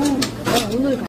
오늘 가.